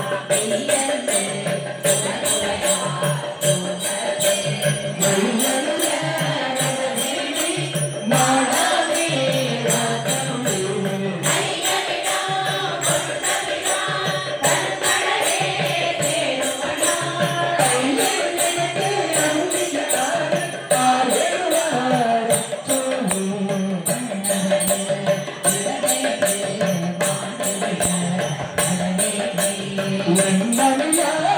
Baby, baby. When